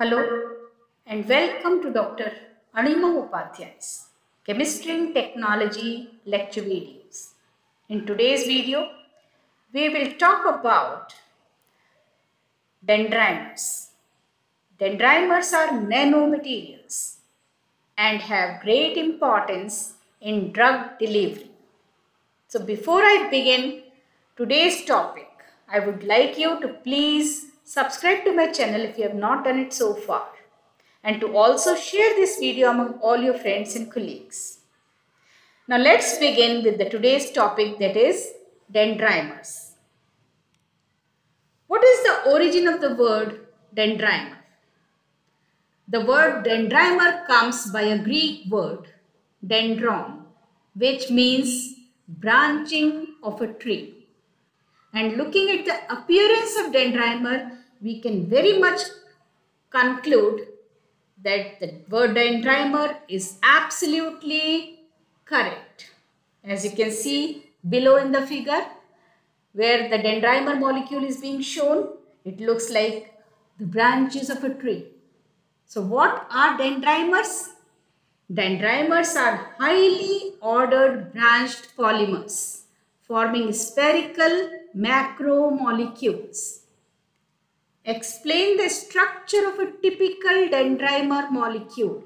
Hello and welcome to Dr. Anima Upadhyay's Chemistry and Technology lecture videos. In today's video, we will talk about dendrimers. Dendrimers are nanomaterials and have great importance in drug delivery. So before I begin today's topic, I would like you to please subscribe to my channel if you have not done it so far and to also share this video among all your friends and colleagues. Now let's begin with the today's topic that is dendrimers. What is the origin of the word dendrimer? The word dendrimer comes by a Greek word dendron which means branching of a tree. And looking at the appearance of dendrimer, we can very much conclude that the word dendrimer is absolutely correct. As you can see below in the figure, where the dendrimer molecule is being shown, it looks like the branches of a tree. So what are dendrimers? Dendrimers are highly ordered branched polymers forming spherical macromolecules. Explain the structure of a typical dendrimer molecule.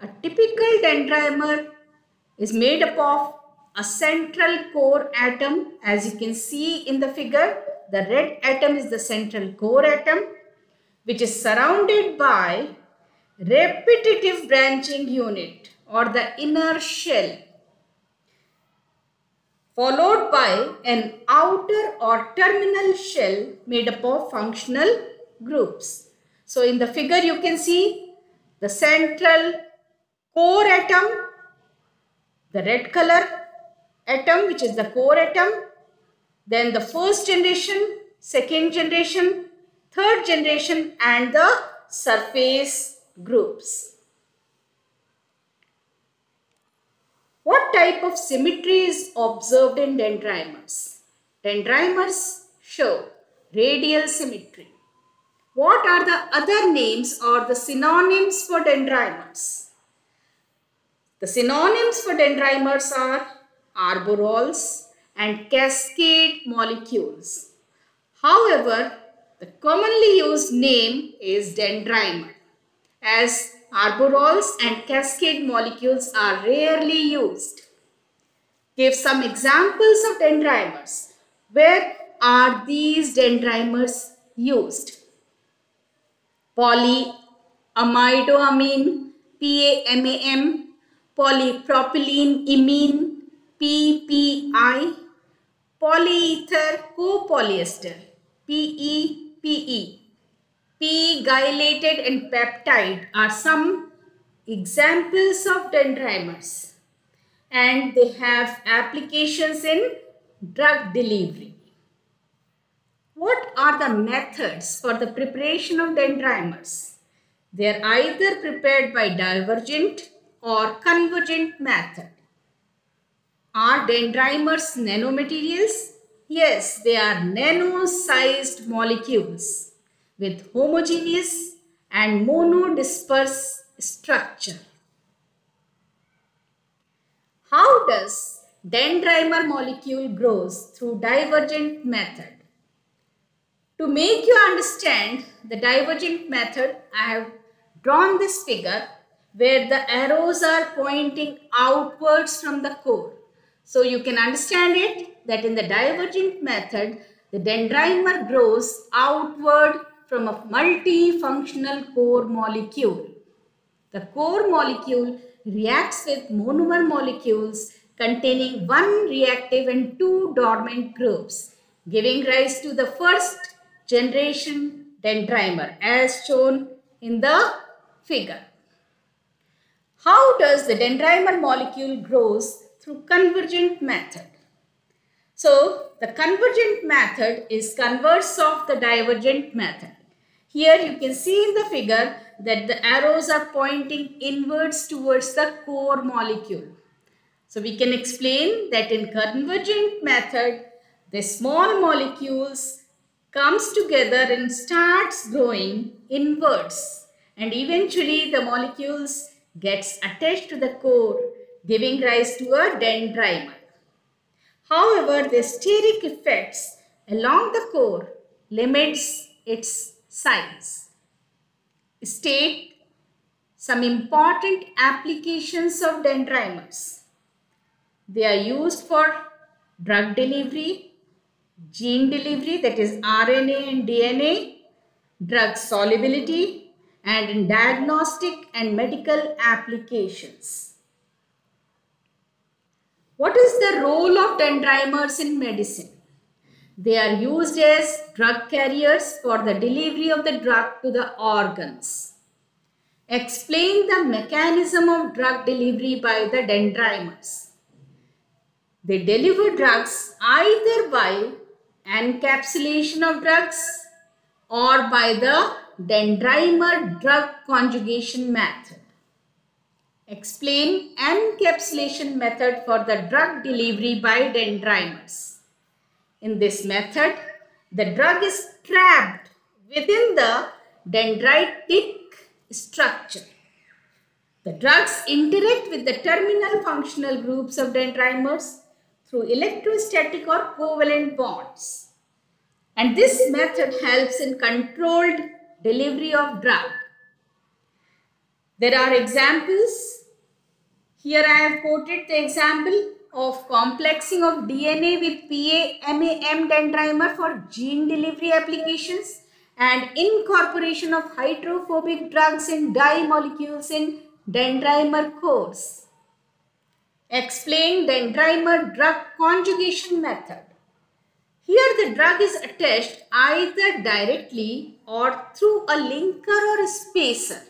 A typical dendrimer is made up of a central core atom as you can see in the figure. The red atom is the central core atom which is surrounded by repetitive branching unit or the inner shell followed by an outer or terminal shell made up of functional groups. So in the figure you can see the central core atom, the red color atom which is the core atom, then the first generation, second generation, third generation and the surface groups. What type of symmetry is observed in dendrimers? Dendrimers show radial symmetry. What are the other names or the synonyms for dendrimers? The synonyms for dendrimers are arboreals and cascade molecules. However, the commonly used name is dendrimer as arboreals and cascade molecules are rarely used. Give some examples of dendrimers. Where are these dendrimers used? Polyamidoamine, PAMAM, polypropylene imine, PPI, polyether copolyester, PEPE, PEGylated and peptide are some examples of dendrimers and they have applications in drug delivery. What are the methods for the preparation of dendrimers? They are either prepared by divergent or convergent method. Are dendrimers nanomaterials? Yes, they are nano-sized molecules with homogeneous and monodisperse structure. How does dendrimer molecule grows through divergent method? To make you understand the divergent method, I have drawn this figure where the arrows are pointing outwards from the core. So you can understand it that in the divergent method, the dendrimer grows outward from a multifunctional core molecule. The core molecule reacts with monomer molecules containing one reactive and two dormant groups, giving rise to the first generation dendrimer as shown in the figure. How does the dendrimer molecule grows through convergent method? So, the convergent method is converse of the divergent method. Here you can see in the figure that the arrows are pointing inwards towards the core molecule. So we can explain that in convergent method, the small molecules comes together and starts growing inwards and eventually the molecules gets attached to the core giving rise to a dendrimer. However, the steric effects along the core limits its size. State some important applications of dendrimers. They are used for drug delivery, gene delivery that is RNA and DNA, drug solubility and in diagnostic and medical applications. What is the role of dendrimers in medicine? They are used as drug carriers for the delivery of the drug to the organs. Explain the mechanism of drug delivery by the dendrimers. They deliver drugs either by encapsulation of drugs or by the dendrimer drug conjugation method. Explain encapsulation method for the drug delivery by dendrimers. In this method, the drug is trapped within the dendritic structure. The drugs interact with the terminal functional groups of dendrimers through electrostatic or covalent bonds. And this method helps in controlled delivery of drug. There are examples. Here I have quoted the example of complexing of DNA with PA-MAM dendrimer for gene delivery applications and incorporation of hydrophobic drugs in dye molecules in dendrimer cores. Explain dendrimer drug conjugation method. Here the drug is attached either directly or through a linker or a spacer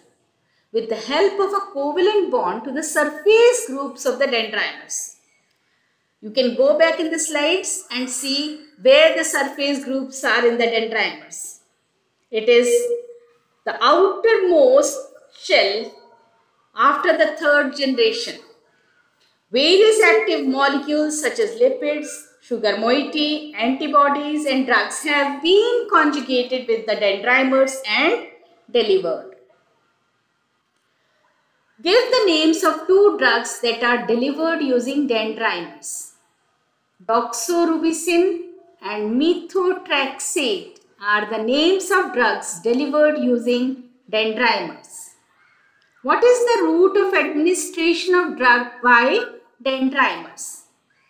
with the help of a covalent bond to the surface groups of the dendrimers. You can go back in the slides and see where the surface groups are in the dendrimers. It is the outermost shell after the third generation Various active molecules such as lipids, sugar moiety, antibodies and drugs have been conjugated with the dendrimers and delivered. Give the names of two drugs that are delivered using dendrimers. Doxorubicin and methotrexate are the names of drugs delivered using dendrimers. What is the route of administration of drug by dendrimers.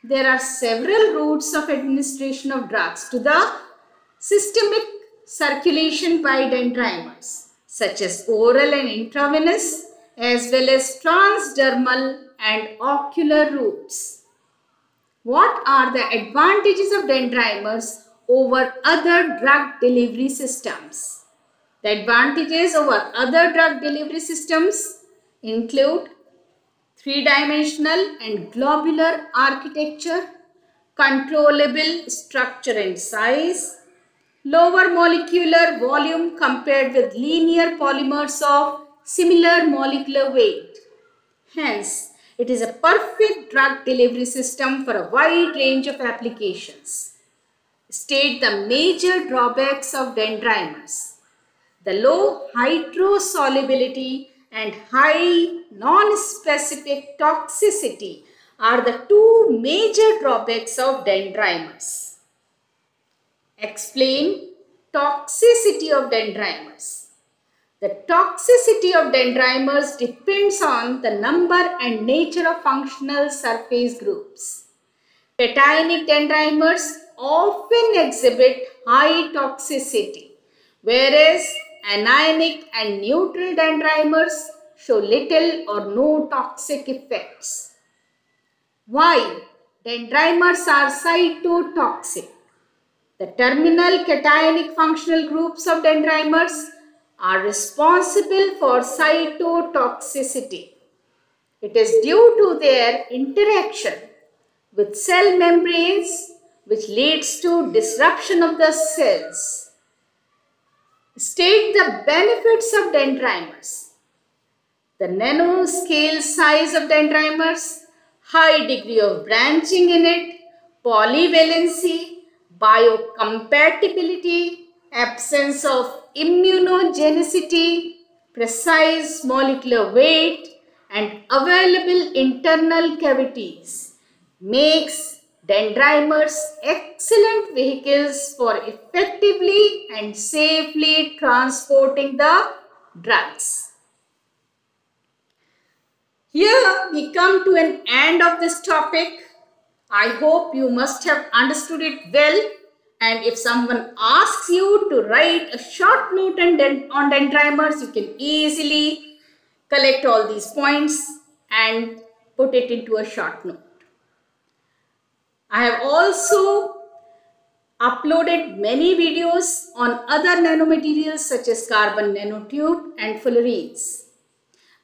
There are several routes of administration of drugs to the systemic circulation by dendrimers such as oral and intravenous as well as transdermal and ocular routes. What are the advantages of dendrimers over other drug delivery systems? The advantages over other drug delivery systems include three-dimensional and globular architecture, controllable structure and size, lower molecular volume compared with linear polymers of similar molecular weight. Hence, it is a perfect drug delivery system for a wide range of applications. State the major drawbacks of dendrimers. The low hydrosolubility and high non-specific toxicity are the two major drawbacks of dendrimers. Explain toxicity of dendrimers. The toxicity of dendrimers depends on the number and nature of functional surface groups. Cationic dendrimers often exhibit high toxicity, whereas anionic and neutral dendrimers show little or no toxic effects. Why? Dendrimers are cytotoxic. The terminal cationic functional groups of dendrimers are responsible for cytotoxicity. It is due to their interaction with cell membranes which leads to disruption of the cells. State the benefits of dendrimers. The nanoscale size of dendrimers, high degree of branching in it, polyvalency, biocompatibility, absence of immunogenicity, precise molecular weight, and available internal cavities makes dendrimers excellent vehicles for effectively and safely transporting the drugs. Here we come to an end of this topic. I hope you must have understood it well and if someone asks you to write a short note on, dendrimers, you can easily collect all these points and put it into a short note. I have also uploaded many videos on other nanomaterials such as carbon nanotube and fullerenes.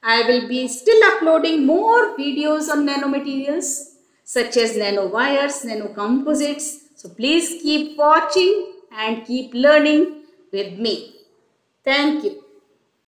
I will be still uploading more videos on nanomaterials such as nanowires, nanocomposites, so please keep watching and keep learning with me. Thank you.